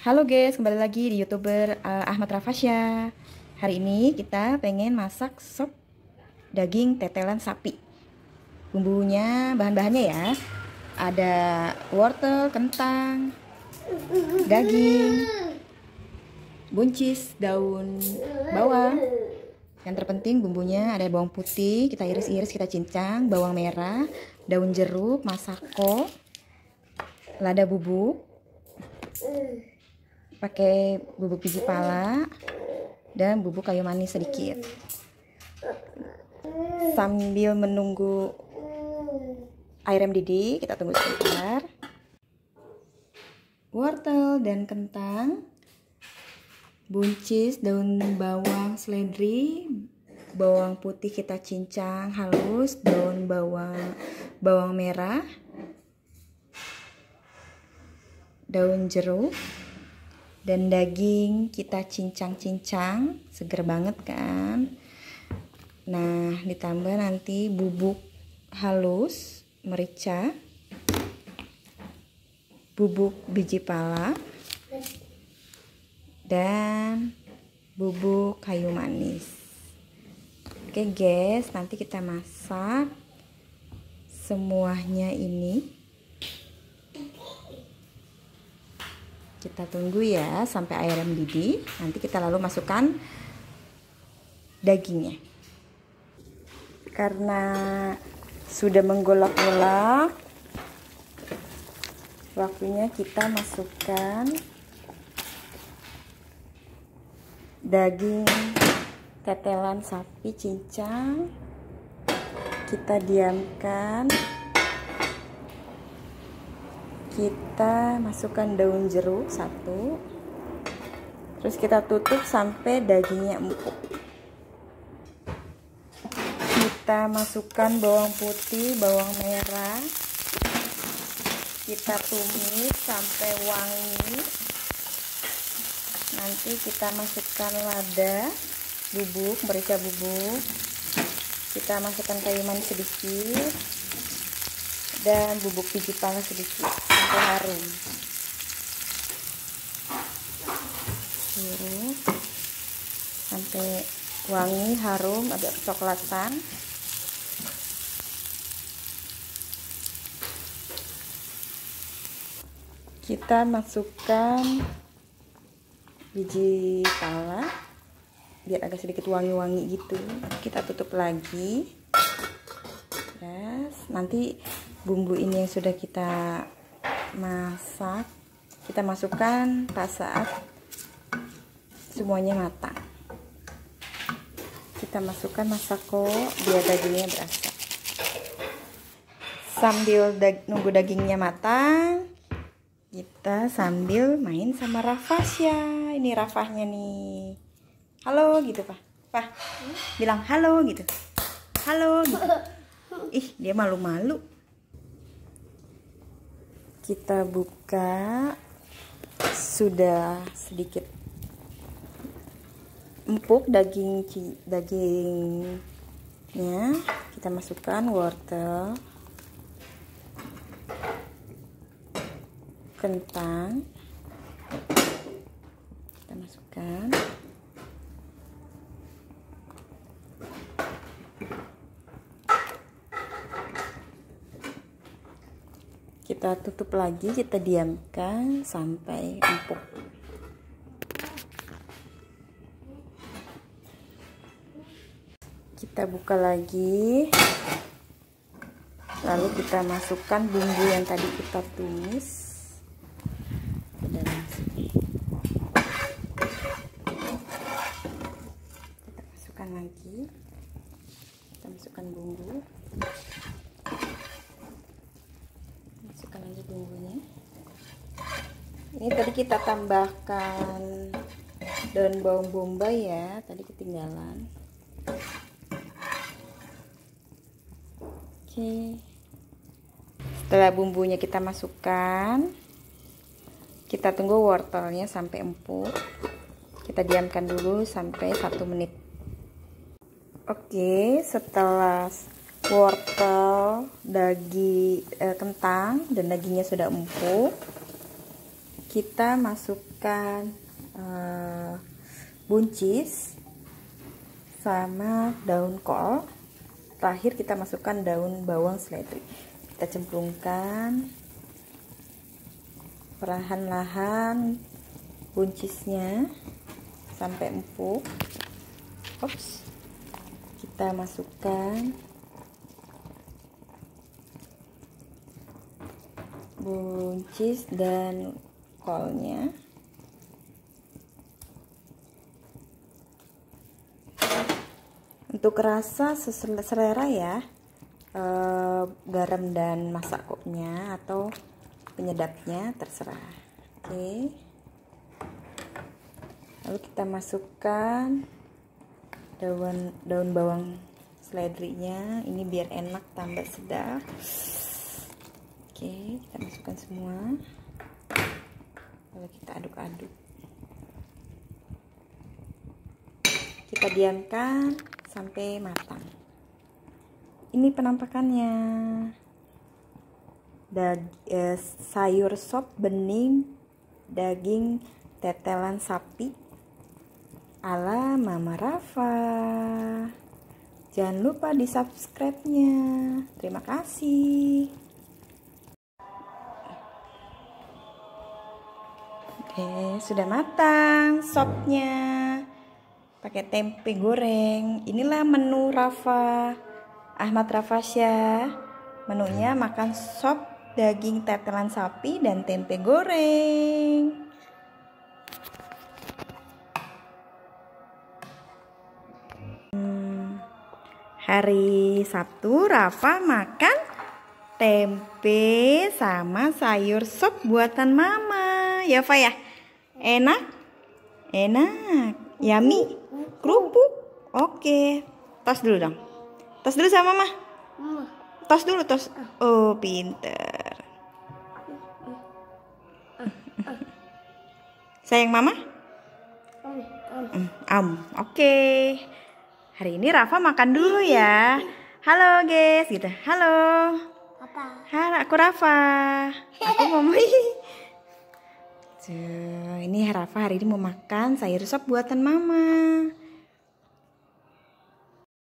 Halo guys, kembali lagi di youtuber uh, Ahmad Rafasya. Hari ini kita pengen masak sop daging tetelan sapi. Bumbunya, bahan-bahannya ya. Ada wortel, kentang, daging, buncis, daun bawang. Yang terpenting bumbunya ada bawang putih, kita iris-iris, kita cincang Bawang merah, daun jeruk, masako, lada bubuk pakai bubuk biji pala dan bubuk kayu manis sedikit. Sambil menunggu air mendidih kita tunggu sebentar. Wortel dan kentang buncis daun bawang seledri bawang putih kita cincang halus daun bawang bawang merah daun jeruk dan daging kita cincang-cincang seger banget kan? Nah ditambah nanti bubuk halus merica bubuk biji pala dan bubuk kayu manis. Oke guys nanti kita masak semuanya ini kita tunggu ya sampai airnya mendidih. Nanti kita lalu masukkan dagingnya. Karena sudah menggolak-golak waktunya kita masukkan daging tetelan sapi cincang. Kita diamkan kita masukkan daun jeruk satu. Terus kita tutup sampai dagingnya empuk. Kita masukkan bawang putih bawang merah. Kita tumis sampai wangi. Nanti kita masukkan lada bubuk merica bubuk. Kita masukkan kayu manis sedikit dan bubuk biji panas sedikit sampai harum. Suruh sampai wangi harum agak kecoklatan. Kita masukkan biji pala biar agak sedikit wangi-wangi gitu. Kita tutup lagi. Yes nanti bumbu ini yang sudah kita masak. Kita masukkan pas saat semuanya matang. Kita masukkan masako biar dagingnya berasa. Sambil dag nunggu dagingnya matang kita sambil main sama Rafasya ini Rafahnya nih. Halo gitu pak. Pak bilang halo gitu. Halo gitu. Ih dia malu-malu kita buka. Sudah sedikit empuk daging dagingnya. Kita masukkan wortel. Kentang. Kita masukkan kita tutup lagi kita diamkan sampai empuk. Kita buka lagi. Lalu kita masukkan bumbu yang tadi kita tumis. Kita masukkan lagi. Kita masukkan bumbu masukkan lagi bumbunya ini tadi kita tambahkan daun bawang bombay ya. Tadi ketinggalan. Oke. Setelah bumbunya kita masukkan kita tunggu wortelnya sampai empuk. Kita diamkan dulu sampai satu menit. Oke setelah wortel, daging, eh, kentang dan dagingnya sudah empuk, kita masuk masukkan uh, buncis sama daun kol. Terakhir kita masukkan daun bawang seledri. Kita cemplungkan. Perlahan-lahan buncisnya sampai empuk. Ops. kita masukkan buncis dan kolnya. Untuk rasa selera ya e, garam dan masaknya atau penyedapnya terserah. Oke. Lalu kita masukkan daun daun bawang seledrinya. Ini biar enak tambah sedap. Oke kita masukkan semua kita aduk-aduk kita diamkan sampai matang ini penampakannya Dag, eh, sayur sop bening daging tetelan sapi ala Mama Rafa. Jangan lupa di subscribe-nya. Terima kasih. Oke, sudah matang sopnya. Pakai tempe goreng. Inilah menu Rafa Ahmad Rafasya. Menunya makan sop daging tetelan sapi dan tempe goreng. Hari Sabtu Rafa makan tempe sama sayur sop buatan mama. Ya, Fa ya? Enak? Enak. Yummy? Kerupuk? Oke. Tos dulu dong. Tos dulu sama mama. Tos dulu, tos. Oh, pinter. Sayang mama? Am. Oke. Hari ini Rafa makan dulu ya. Halo guys, gitu. Halo. Apa? Halo, aku Rafa. Aku mau ini Rafa hari ini mau makan sayur sop buatan mama.